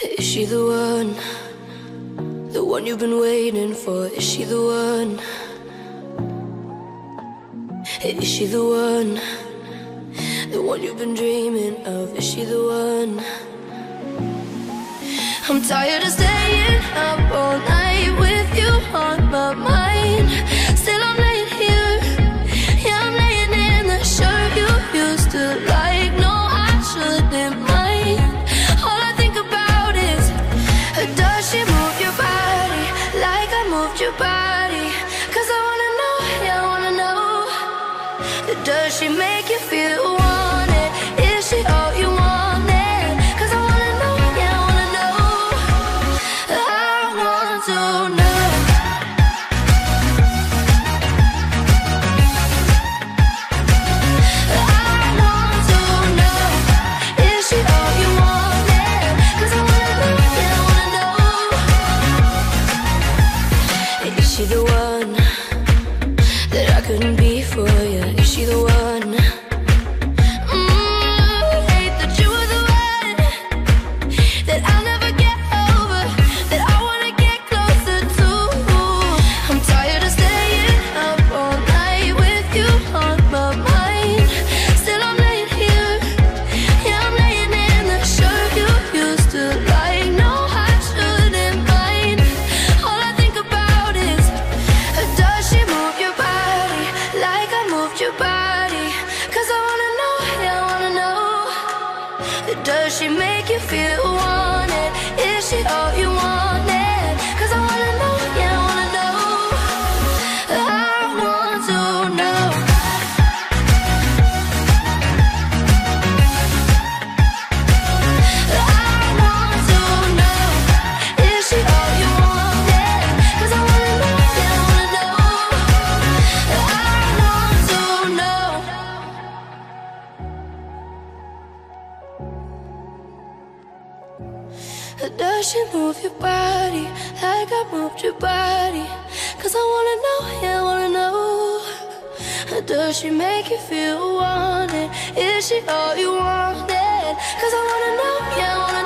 Is she the one? The one you've been waiting for? Is she the one? Is she the one? The one you've been dreaming of? Is she the one? I'm tired of staying up Does she make you feel wanted? Is she all you I wanna know, yeah, I wanna know. I want to know. I want to know. Is she all you I wanna know, yeah, I wanna know. Is she the one that I couldn't be for you? Is she the one? Make you feel wanted? Is she all you wanted? Does she move your body like I moved your body? Cause I wanna know, yeah, I wanna know. Does she make you feel wanted? Is she all you wanted? Cause I wanna know,